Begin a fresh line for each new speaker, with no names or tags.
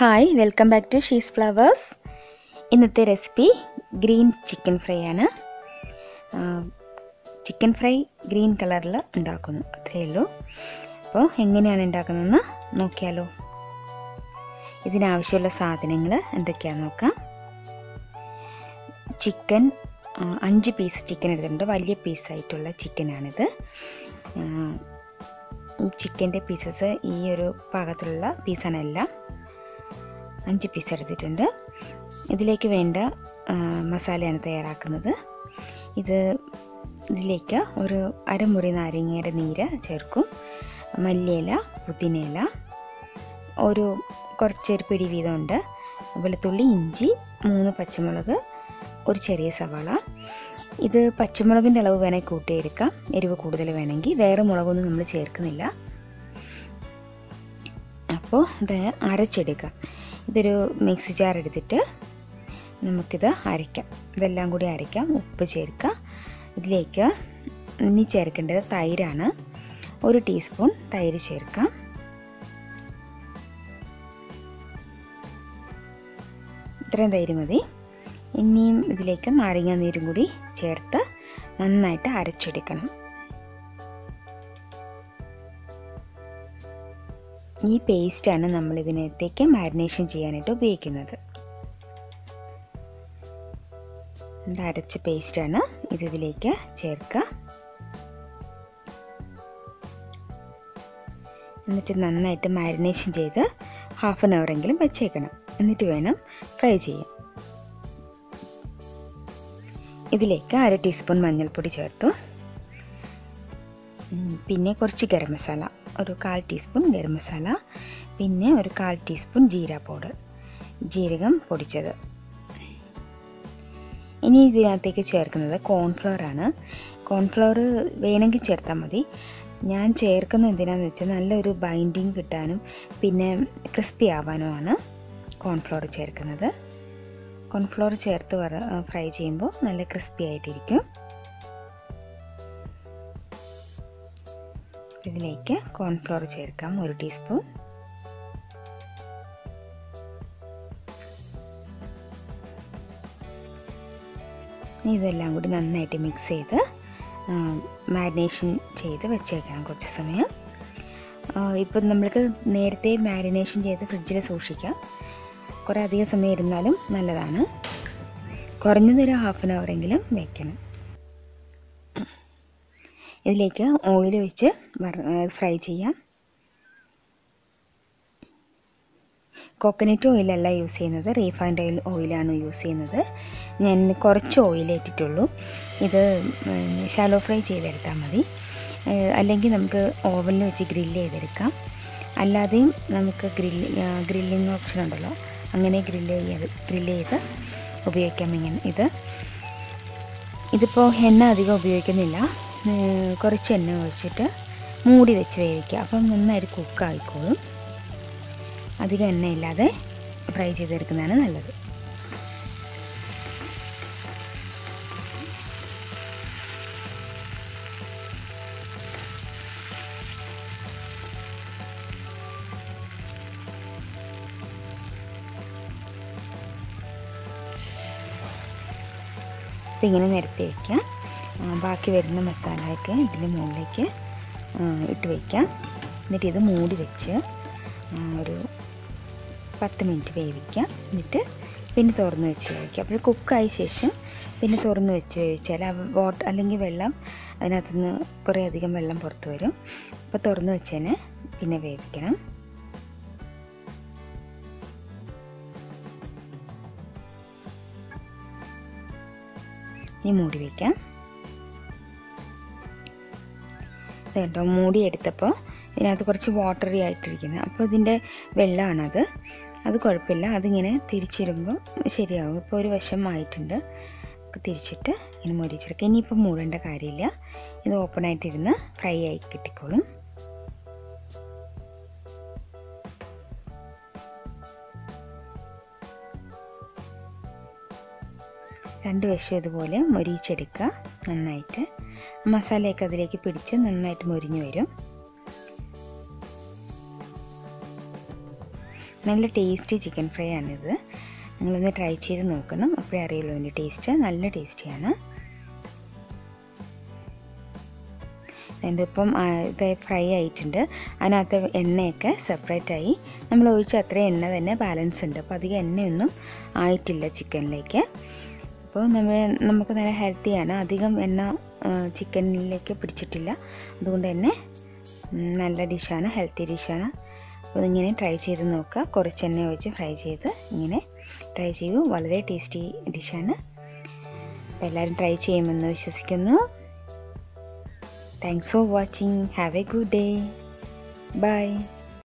Hi welcome back to she's flowers ഇന്നത്തെ recipe green chicken fry ആണ്. Chicken fry green കളറിൽ ഉണ്ടാക്കുന്നു അത്രയേ ഉള്ളൂ. അപ്പോൾ എങ്ങനെയാണ് ഉണ്ടാക്കുന്നതെന്ന് നോക്കിയാലോ. ഇതിനാവശ്യമുള്ള സാധനങ്ങൾ എന്തൊക്കെയാണെന്ന് നോക്കാം. ചിക്കൻ അഞ്ച് പീസ് ചിക്കൻ എടുത്തിട്ടുണ്ട്. വലിയ പീസായിട്ടുള്ള ചിക്കനാണിത് ഈ ചിക്കന്റെ പീസസ് ഈ ഒരു പാകത്തിലുള്ള പീസാണ് എല്ലാം. അഞ്ച് പീസ് എടുത്തിട്ടുണ്ട്. ഇതിലേക്ക് വേണ്ട മസാലയാണ് തയ്യാറാക്കുന്നത്. ഇത് ഇതിലേക്ക് ഒരു അരമുറി നാരങ്ങയുടെ നീര് ചേർക്കും. മല്ലിയില പുതിനയില ഒരു കുറച്ചൊരു പിടി വീതമുണ്ട്. വെളുത്തുള്ളി ഇഞ്ചി മൂന്ന് പച്ചമുളക് ഒരു ചെറിയ സവാള. ഇത് പച്ചമുളകിന്റെ അളവ് വേണമെങ്കിൽ കൂട്ടിയെടുക്കാം. എരിവ് കൂടുതൽ വേണമെങ്കിൽ. വേറെ മുളകൊന്നും നമ്മൾ ചേർക്കുന്നില്ല. അപ്പോൾ ഇത് അരച്ചെടുക്കാം. ഇതൊരു മിക്സി ജാർ എടുത്തിട്ട് നമുക്കിത് അരയ്ക്കാം. ഇതെല്ലാം കൂടി അരയ്ക്കാം. ഉപ്പ് ചേർക്കുക. ഇതിലേക്ക് ഇനി ചേർക്കേണ്ടത് തൈരാണ്. ഒരു ടീസ്പൂൺ തൈര് ചേർക്കാം. ഇത്രയും തൈര് മതി. ഇനിയും ഇതിലേക്ക് നാരങ്ങ നീരും കൂടി ചേർത്ത് നന്നായിട്ട് അരച്ചെടുക്കണം. ഈ പേസ്റ്റാണ് നമ്മൾ ഇതിനകത്തേക്ക് മാരിനേഷൻ ചെയ്യാനായിട്ട് ഉപയോഗിക്കുന്നത്. അരച്ച പേസ്റ്റാണ്. ഇത് ഇതിലേക്ക് ചേർക്കുക. എന്നിട്ട് നന്നായിട്ട് മാരിനേഷൻ ചെയ്ത് ഹാഫ് ആൻ അവറെങ്കിലും വെച്ചേക്കണം. എന്നിട്ട് വേണം ഫ്രൈ ചെയ്യാൻ. ഇതിലേക്ക് അര ടീസ്പൂൺ മഞ്ഞൾപ്പൊടി ചേർത്തു. പിന്നെ കുറച്ച് ഗരം മസാല. ഒരു കാൽ ടീസ്പൂൺ ഗരം മസാല. പിന്നെ ഒരു കാൽ ടീസ്പൂൺ ജീര പൗഡർ. ജീരകം പൊടിച്ചത്. ഇനി ഇതിനകത്തേക്ക് ചേർക്കുന്നത് കോൺഫ്ലവർ ആണ്. കോൺഫ്ലവർ വേണമെങ്കിൽ ചേർത്താൽ മതി. ഞാൻ ചേർക്കുന്ന എന്തിനാന്ന് വെച്ചാൽ നല്ലൊരു ബൈൻഡിങ് കിട്ടാനും പിന്നെ ക്രിസ്പി ആവാനുമാണ് കോൺഫ്ലവർ ചേർക്കുന്നത്. കോൺഫ്ലവർ ചേർത്ത് ഫ്രൈ ചെയ്യുമ്പോൾ നല്ല ക്രിസ്പി ആയിട്ടിരിക്കും. ഇതിലേക്ക് കോൺഫ്ലോർ ചേർക്കാം ഒരു ടീസ്പൂൺ. ഇതെല്ലാം കൂടി നന്നായിട്ട് മിക്സ് ചെയ്ത് മാരിനേഷൻ ചെയ്ത് വെച്ചേക്കണം കുറച്ച് സമയം. ഇപ്പം നമ്മൾക്ക് നേരത്തെ മാരിനേഷൻ ചെയ്ത് ഫ്രിഡ്ജിൽ സൂക്ഷിക്കാം. കുറേ അധികം സമയം ഇരുന്നാലും നല്ലതാണ്. കുറഞ്ഞതൊരു ഹാഫ് ആൻ അവറെങ്കിലും വയ്ക്കണം ഇതിലേക്ക് ഓയിൽ ഒഴിച്ച് ഫ്രൈ ചെയ്യാം. കോക്കനട്ട് ഓയിലല്ല യൂസ് ചെയ്യുന്നത്. റീഫൈൻഡ് ഓയിൽ ഓയിലാണ് യൂസ് ചെയ്യുന്നത്. ഞാൻ കുറച്ച് ഓയിൽ ഇട്ടിട്ടുള്ളൂ. ഇത് ഷാലോ ഫ്രൈ ചെയ്തെടുത്താൽ മതി. അല്ലെങ്കിൽ നമുക്ക് ഓവനിൽ വെച്ച് ഗ്രില്ല് ചെയ്തെടുക്കാം. അല്ലാതെയും നമുക്ക് ഗ്രില്ല് ഗ്രില്ലിംഗ് ഓപ്ഷൻ ഉണ്ടല്ലോ. അങ്ങനെ ഗ്രില്ല് ചെയ്ത് ഗ്രില്ല് ചെയ്ത് ഉപയോഗിക്കാം ഇങ്ങനെ ഇത്. ഇതിപ്പോൾ എണ്ണ അധികം ഉപയോഗിക്കുന്നില്ല. കുറച്ച് എണ്ണ ഒഴിച്ചിട്ട് മൂടി വെച്ച് വേവിക്കുക. അപ്പം നന്നായിട്ട് കുക്കായിക്കോളും അധികം എണ്ണയില്ലാതെ ഫ്രൈ ചെയ്തെടുക്കുന്നതാണ് നല്ലത്. ഇതിങ്ങനെ നിരത്തി വയ്ക്കാം ബാക്കി വരുന്ന മസാലയൊക്കെ ഇതിന്റെ മുകളിലേക്ക് ഇട്ട് വയ്ക്കാം എന്നിട്ട് ഇത് മൂടി വെച്ച് ഒരു പത്ത് മിനിറ്റ് വേവിക്കാം. എന്നിട്ട് പിന്നെ തുറന്ന് വെച്ച് വേവിക്കാം. അപ്പോൾ കുക്കായ ശേഷം പിന്നെ തുറന്ന് വെച്ച് വേവിച്ചാൽ വാട്ടർ അല്ലെങ്കിൽ വെള്ളം അതിനകത്ത് നിന്ന് കുറേ അധികം വെള്ളം പുറത്ത് വരും. അപ്പോൾ തുറന്ന് വെച്ചതിന് പിന്നെ വേവിക്കണം. ഇനി മൂടി വയ്ക്കാം കേട്ടോ. മൂടി എടുത്തപ്പോൾ ഇതിനകത്ത് കുറച്ച് വാട്ടറി ആയിട്ടിരിക്കുന്നത്. അപ്പോൾ ഇതിന്റെ വെള്ളമാണത് അത് കുഴപ്പമില്ല. അതിങ്ങനെ തിരിച്ചിടുമ്പോൾ ശരിയാകും ഇപ്പോൾ ഒരു വശം ആയിട്ടുണ്ട് തിരിച്ചിട്ട് ഇങ്ങനെ മുരിച്ചെടുക്കുക ഇനിയിപ്പോൾ മൂടേണ്ട കാര്യമില്ല. ഇത് ഓപ്പണായിട്ടിരുന്ന് ഫ്രൈ ആയി കിട്ടിക്കോളും. രണ്ട് വശം ഇതുപോലെ മൊരിച്ചെടുക്കുക നന്നായിട്ട്. മസാലയൊക്കെ അതിലേക്ക് പിടിച്ച് നന്നായിട്ട് മൊരിഞ്ഞു വരും. നല്ല ടേസ്റ്റി ചിക്കൻ ഫ്രൈ ആണിത്. നിങ്ങളൊന്ന് ട്രൈ ചെയ്ത് നോക്കണം. അപ്പോഴേ അറിയുള്ളൂ അതിന്റെ ടേസ്റ്റ്. നല്ല ടേസ്റ്റിയാണ് അതിപ്പം ഇത് ഫ്രൈ ആയിട്ടുണ്ട്. അതിനകത്ത് എണ്ണയൊക്കെ സെപ്പറേറ്റ് ആയി. നമ്മൾ ഒഴിച്ച അത്രയും എണ്ണ തന്നെ ബാലൻസ് ഉണ്ട്. അപ്പോൾ അധികം എണ്ണയൊന്നും ആയിട്ടില്ല ചിക്കനിലേക്ക്. അപ്പോൾ നമ്മൾ നമുക്ക് നല്ല ഹെൽത്തിയാണ് അധികം എണ്ണ ചിക്കനിലേക്ക് പിടിച്ചിട്ടില്ല. അതുകൊണ്ട് തന്നെ നല്ല ഡിഷാണ് ഹെൽത്തി ഡിഷാണ് അപ്പോൾ ഇങ്ങനെ ട്രൈ ചെയ്ത് നോക്കുക. കുറച്ച് എണ്ണ ഒഴിച്ച് ഫ്രൈ ചെയ്ത് ഇങ്ങനെ ട്രൈ ചെയ്യൂ വളരെ ടേസ്റ്റി ഡിഷാണ് അപ്പോൾ എല്ലാവരും ട്രൈ ചെയ്യുമെന്ന് വിശ്വസിക്കുന്നു. Thanks for watching have a good day bye